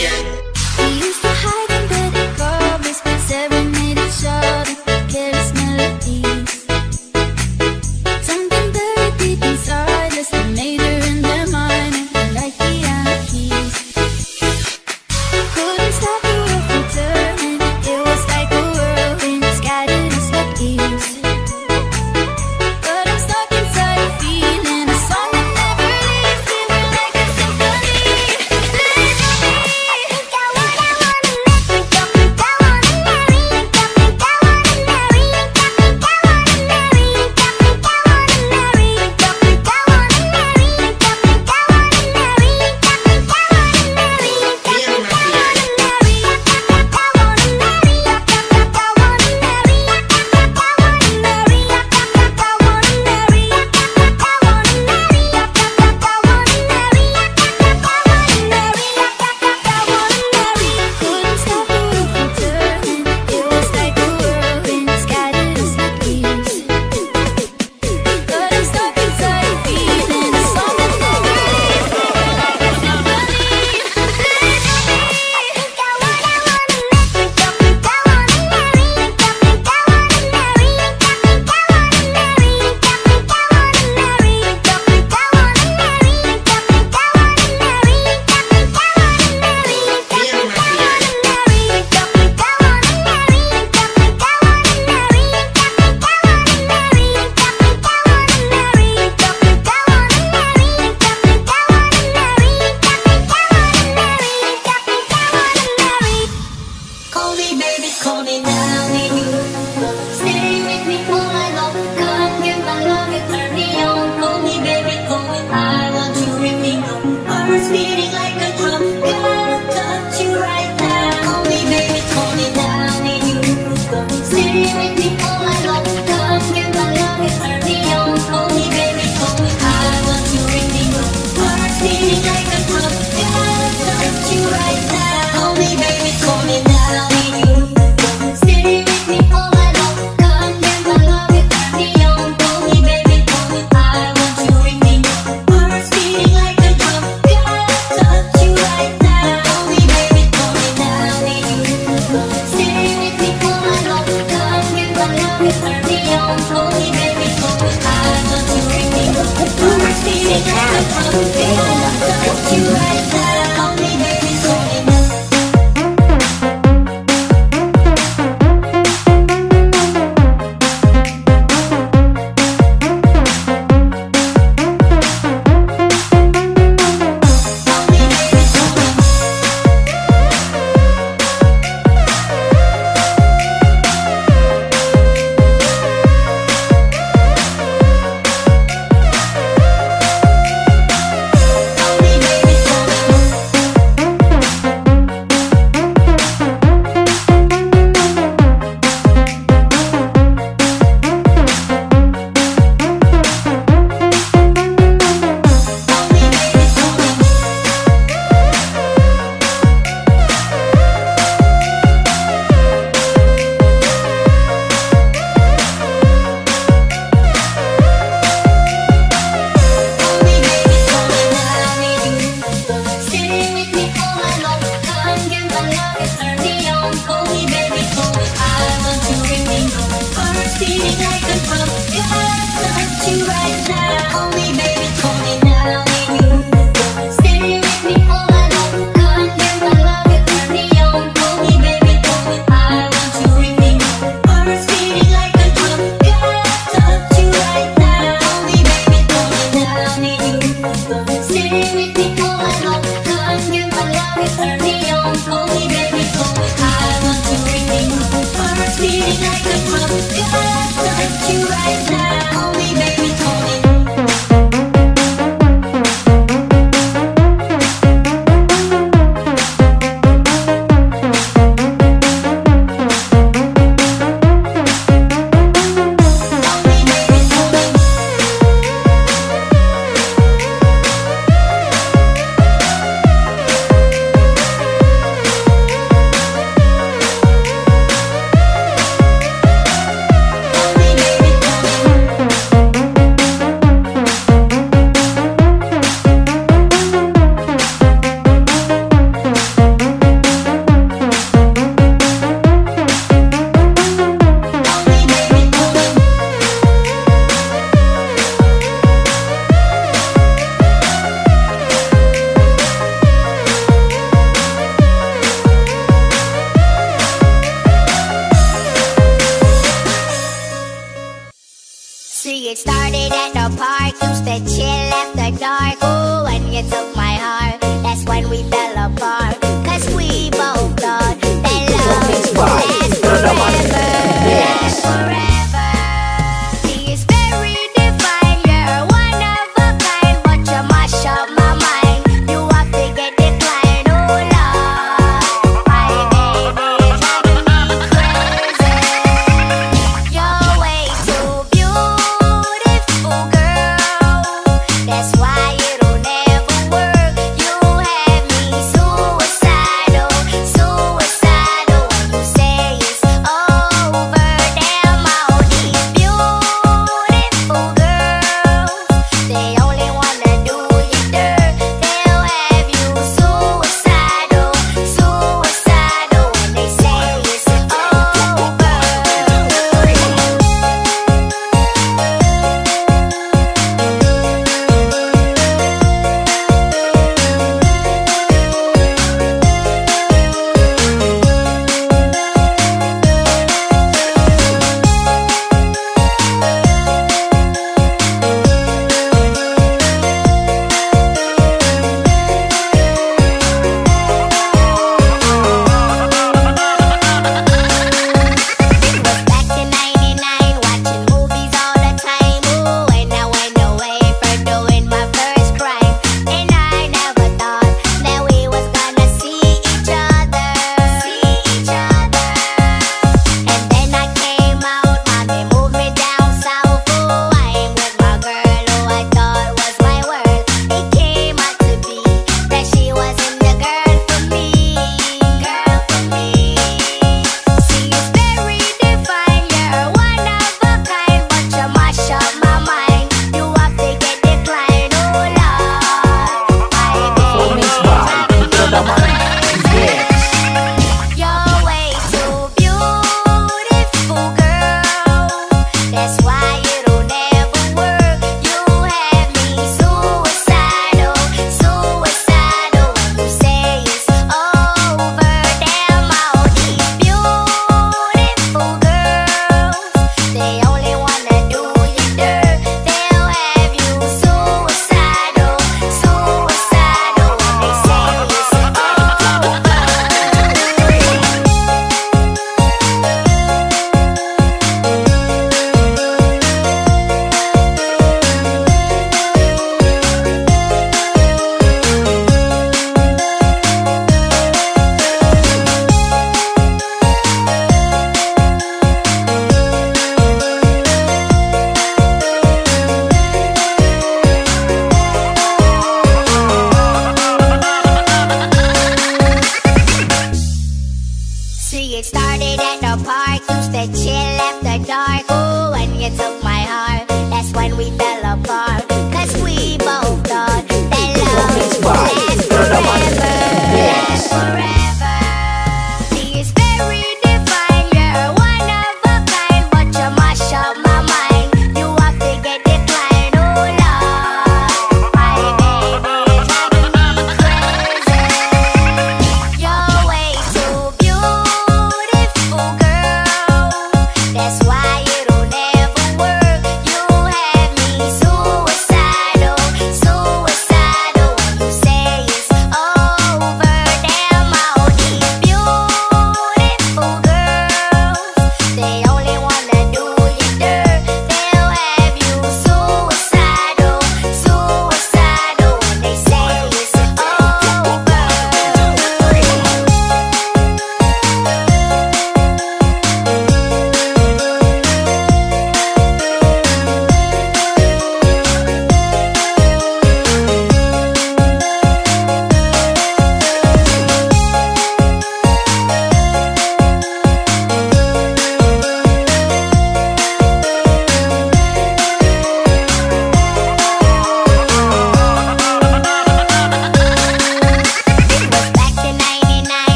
Bien me now. Heart's beating it started at the park. Used to chill after dark. Ooh, when you took my heart That's when we fell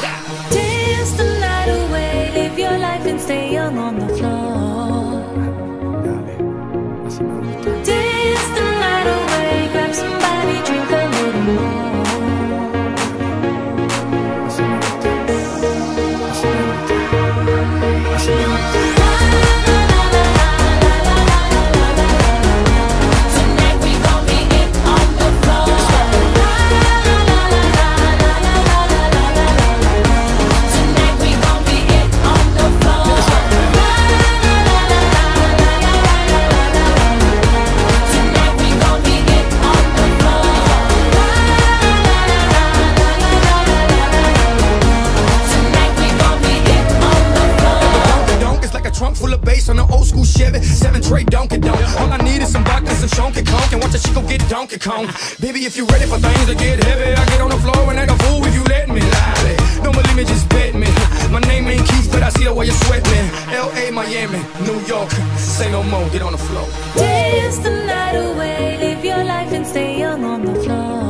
Yeah. Kong. Baby, if you're ready for things to get heavy, I get on the floor and act a fool if you let me. Lie. Don't believe me, just bet me. My name ain't Keith, but I see the way you sweat me. L.A., Miami, New York. Say no more, get on the floor. Dance the night away, live your life and stay young on the floor.